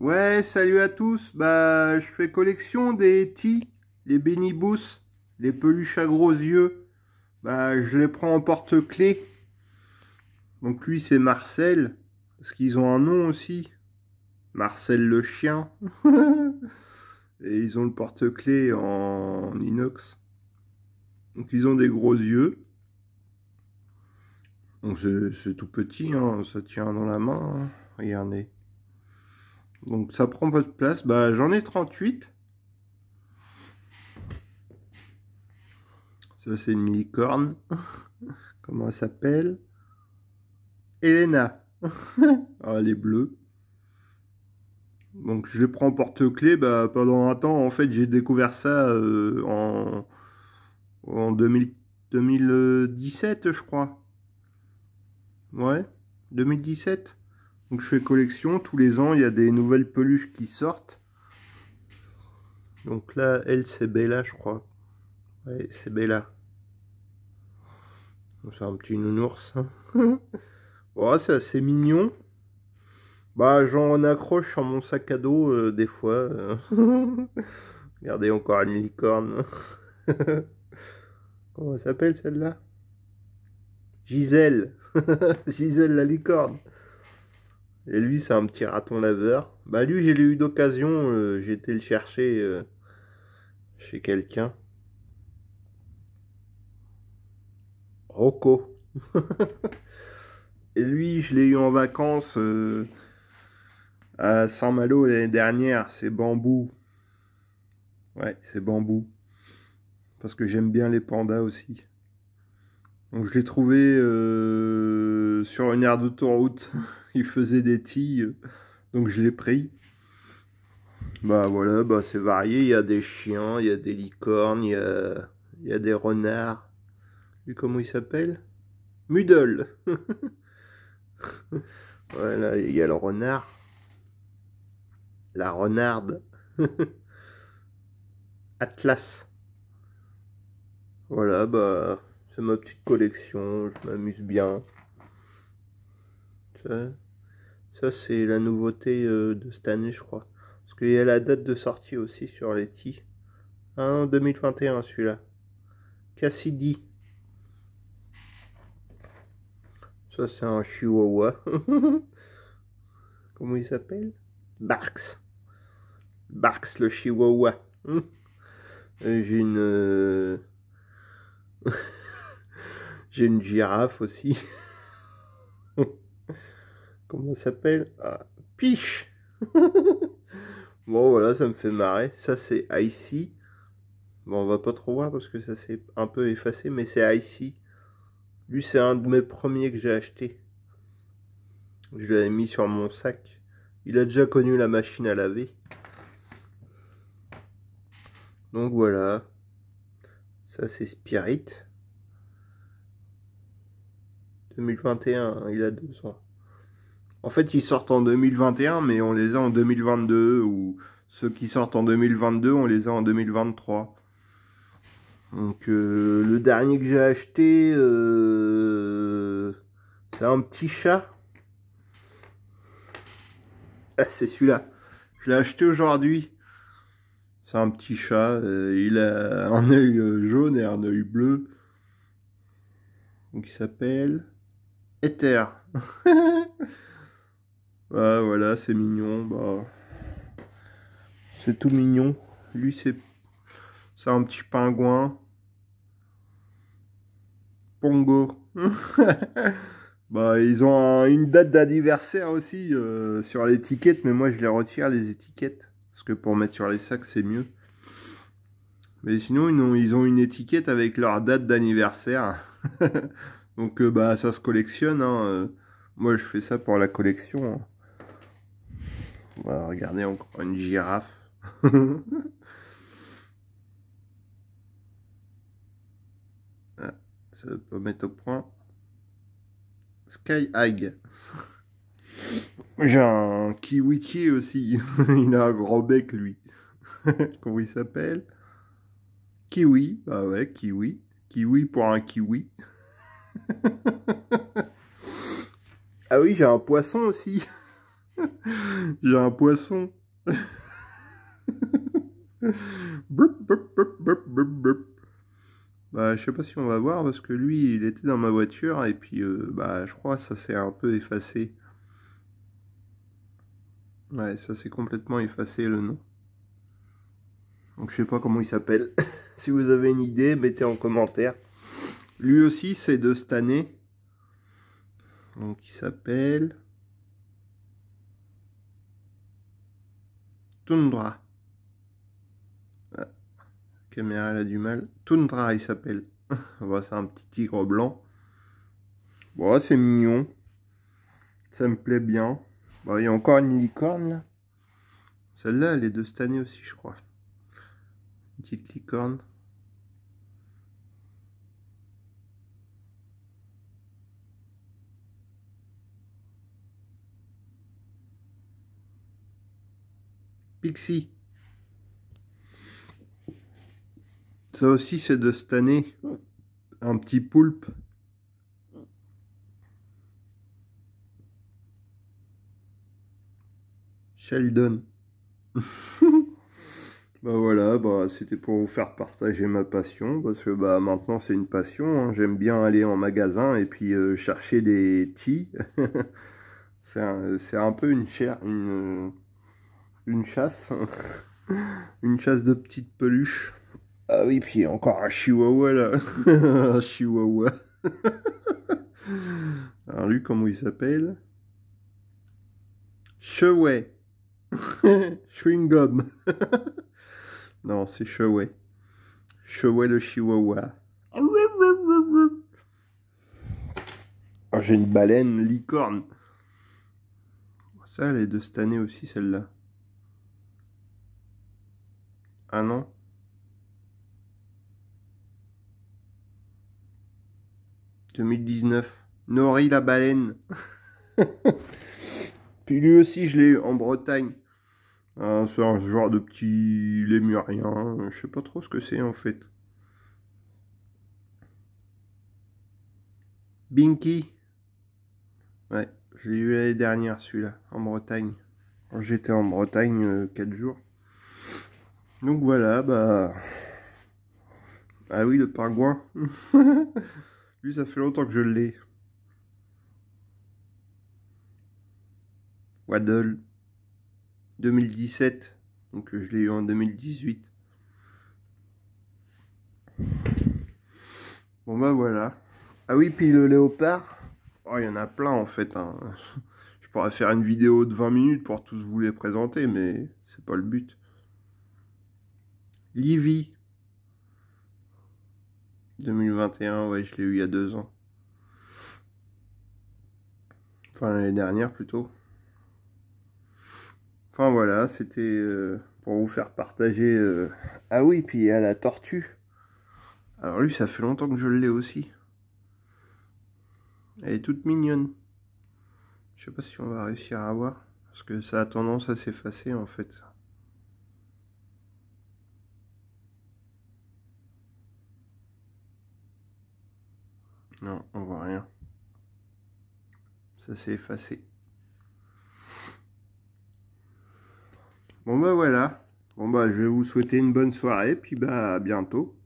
Ouais, salut à tous. Bah, je fais collection des tis, les bénibous, les peluches à gros yeux. Bah, je les prends en porte-clés. Donc lui, c'est Marcel. Parce qu'ils ont un nom aussi. Marcel le chien. Et ils ont le porte-clés en inox. Donc ils ont des gros yeux. Donc c'est tout petit, hein. ça tient dans la main. Hein. Regardez. Donc ça prend pas de place. Bah j'en ai 38. Ça c'est une licorne. Comment elle s'appelle? Elena. ah, elle est bleue. Donc je les prends porte-clés. Bah, pendant un temps, en fait, j'ai découvert ça euh, en, en 2017, je crois. Ouais, 2017. Donc je fais collection, tous les ans il y a des nouvelles peluches qui sortent. Donc là, elle c'est Bella je crois. Ouais, c'est Bella. C'est un petit nounours. oh, c'est assez mignon. Bah j'en accroche sur mon sac à dos euh, des fois. Regardez encore une licorne. Comment elle s'appelle celle-là? Gisèle. Gisèle la licorne. Et lui, c'est un petit raton laveur. Bah lui, j'ai eu d'occasion, euh, j'ai été le chercher euh, chez quelqu'un. Rocco. Et lui, je l'ai eu en vacances euh, à Saint-Malo l'année dernière. C'est bambou. Ouais, c'est bambou. Parce que j'aime bien les pandas aussi. Donc je l'ai trouvé sur une aire d'autoroute. il faisait des tilles, donc je l'ai pris. Bah voilà, bah c'est varié, il y a des chiens, il y a des licornes, il y a, il y a des renards. Lui, comment il s'appelle? Mudel Voilà, il y a le renard. La renarde. Atlas. Voilà, bah, c'est ma petite collection, je m'amuse bien. C'est la nouveauté euh, de cette année, je crois. Parce qu'il y a la date de sortie aussi sur les T. Ah, 2021 celui-là. Cassidy. Ça, c'est un chihuahua. Comment il s'appelle? Barks. Barks, le chihuahua. J'ai une... Euh, j'ai une girafe aussi. Comment ça s'appelle? Ah, Piche Bon voilà, ça me fait marrer. Ça c'est Icy. Bon, on va pas trop voir parce que ça s'est un peu effacé, mais c'est Icy. Lui, c'est un de mes premiers que j'ai acheté. Je l'avais mis sur mon sac. Il a déjà connu la machine à laver. Donc voilà. Ça, c'est Spirit. 2021, il a deux ans. En fait, ils sortent en 2021, mais on les a en 2022, ou ceux qui sortent en 2022, on les a en 2023. Donc, euh, le dernier que j'ai acheté, euh, c'est un petit chat. Ah, c'est celui-là. Je l'ai acheté aujourd'hui. C'est un petit chat. Euh, il a un œil jaune et un œil bleu. Donc, il s'appelle Ether. Ah, voilà, c'est mignon. Bah, c'est tout mignon. Lui, c'est c'est un petit pingouin. Pongo. bah, ils ont une date d'anniversaire aussi euh, sur l'étiquette, mais moi je les retire les étiquettes. Parce que pour mettre sur les sacs, c'est mieux. Mais sinon, ils ont, ils ont une étiquette avec leur date d'anniversaire. Donc, euh, bah, ça se collectionne. Hein. Euh, moi, je fais ça pour la collection. Hein. On va regarder encore une girafe. ah, ça peut mettre au point. Sky Hag. J'ai un kiwitier aussi. il a un gros bec, lui. Comment il s'appelle? Kiwi. Ah ouais, kiwi. Kiwi pour un kiwi. ah oui, j'ai un poisson aussi. J'ai un poisson. Bah, je sais pas si on va voir parce que lui, il était dans ma voiture et puis euh, bah, je crois que ça s'est un peu effacé. Ouais, ça s'est complètement effacé le nom. Donc je sais pas comment il s'appelle. si vous avez une idée, mettez en commentaire. Lui aussi, c'est de cette année. Donc il s'appelle Tundra. Ah, la caméra elle a du mal. Tundra il s'appelle. c'est un petit tigre blanc. Bon, c'est mignon. Ça me plaît bien. Bon, il y a encore une licorne là. Celle-là, elle est de cette année aussi, je crois. Une petite licorne. Ça aussi, c'est de cette année. Un petit poulpe. Sheldon. bah voilà, bah c'était pour vous faire partager ma passion, parce que bah maintenant c'est une passion, hein. j'aime bien aller en magasin et puis euh, chercher des tis. c'est un, peu une, chair, une, une chasse. une chasse de petites peluches. Ah oui, puis encore un chihuahua là. un chihuahua. Alors lui, comment il s'appelle? Cheway. Chewing gum. non, c'est Cheway. Cheway le chihuahua. Ah, j'ai une baleine licorne. Ça, elle est de cette année aussi, celle-là. Ah non « 2019. Nori la baleine. Puis lui aussi, je l'ai eu en Bretagne. Ah, c'est un genre de petit lémurien. Je sais pas trop ce que c'est en fait. Binky. Ouais, je l'ai eu l'année dernière celui-là, en Bretagne. J'étais en Bretagne 4 euh, jours. Donc voilà, bah... Ah oui, le pingouin. Lui, ça fait longtemps que je l'ai. Waddle. 2017. Donc je l'ai eu en 2018. Bon bah voilà. Ah oui, puis le léopard. Oh, il y en a plein en fait. Hein. Je pourrais faire une vidéo de 20 minutes pour tous vous les présenter, mais c'est pas le but. Livy. 2021, ouais, je l'ai eu il y a deux ans. Enfin, l'année dernière plutôt. Enfin voilà, c'était euh, pour vous faire partager... Euh, ah oui, puis a la tortue. Alors lui, ça fait longtemps que je l'ai aussi. Elle est toute mignonne. Je sais pas si on va réussir à voir. Parce que ça a tendance à s'effacer en fait. Non, on voit rien. Ça s'est effacé. Bon bah voilà. Bon bah je vais vous souhaiter une bonne soirée, puis bah à bientôt.